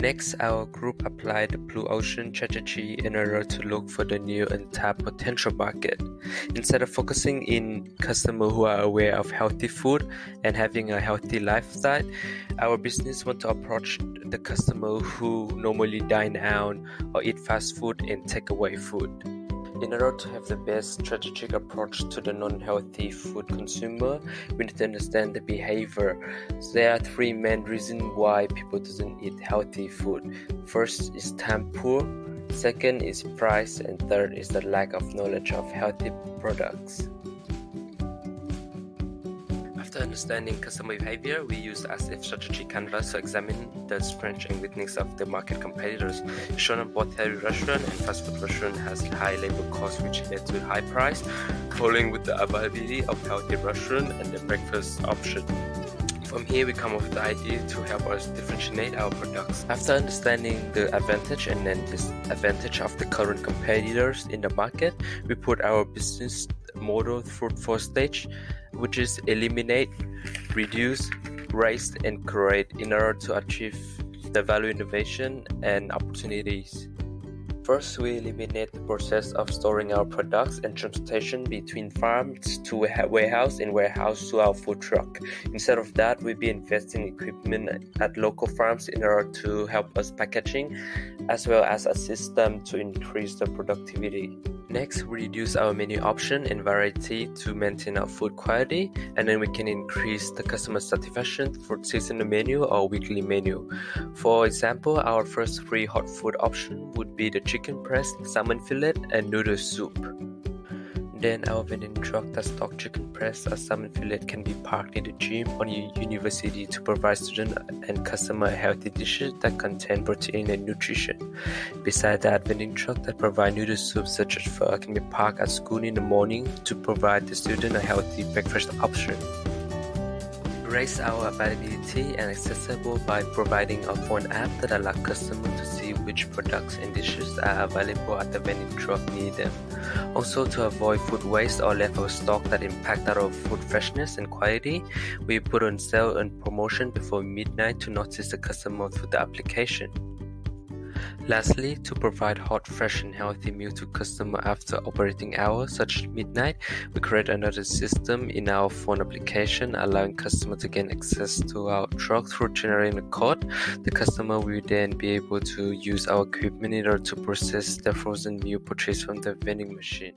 Next, our group applied the Blue Ocean strategy in order to look for the new untapped potential market. Instead of focusing in customers who are aware of healthy food and having a healthy lifestyle, our business want to approach the customer who normally dine out or eat fast food and takeaway food. In order to have the best strategic approach to the non-healthy food consumer, we need to understand the behavior. So there are three main reasons why people doesn't eat healthy food. First is time poor, second is price, and third is the lack of knowledge of healthy products. After understanding customer behavior, we use as if strategy canvas to examine the strengths and weaknesses of the market competitors. Shown on both healthy restaurant and fast food restaurant has high labor costs which led to high price, following with the availability of healthy restaurant and the breakfast option. From here, we come up with the idea to help us differentiate our products. After understanding the advantage and then disadvantage of the current competitors in the market, we put our business model through four stage, which is eliminate, reduce, raise, and create in order to achieve the value innovation and opportunities. First, we eliminate the process of storing our products and transportation between farms to warehouse and warehouse to our food truck. Instead of that, we'll be investing equipment at local farms in order to help us packaging, as well as a system to increase the productivity. Next, we reduce our menu option and variety to maintain our food quality, and then we can increase the customer satisfaction for seasonal menu or weekly menu. For example, our first three hot food option would be the chicken breast, salmon fillet, and noodle soup. Then our vending truck that stock chicken breast or salmon fillet can be parked in the gym or university to provide student and customer healthy dishes that contain protein and nutrition. Besides that, vending truck that provide noodle soup such as pho can be parked at school in the morning to provide the student a healthy breakfast option raise our availability and accessible by providing a phone app that allows customers to see which products and dishes are available at the vending truck near them. Also, to avoid food waste or leftover stock that impact our food freshness and quality, we put on sale and promotion before midnight to notice the customer through the application. Lastly, to provide hot, fresh, and healthy meal to customer after operating hours, such as midnight, we create another system in our phone application, allowing customer to gain access to our truck through generating a code. The customer will then be able to use our equipment in order to process the frozen meal purchased from the vending machine.